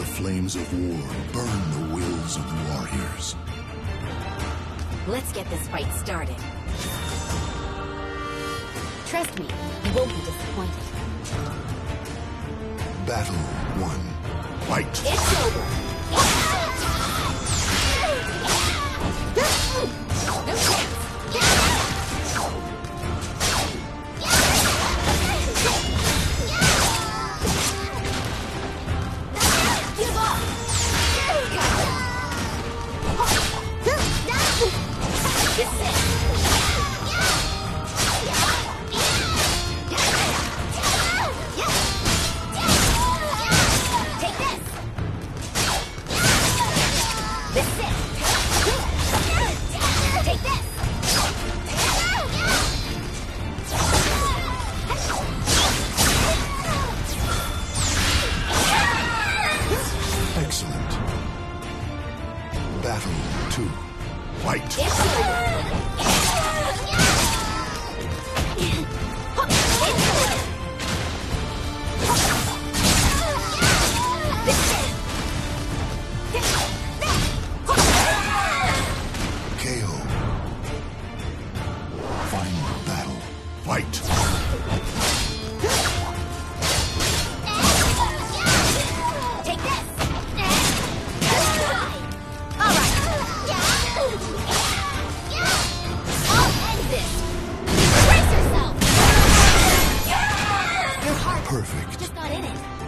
The flames of war burn the wills of warriors. Let's get this fight started. Trust me, you won't be disappointed. Battle one. Fight! It's over! Battle two Fight! KO. Final battle. Fight! perfect. Just got in it.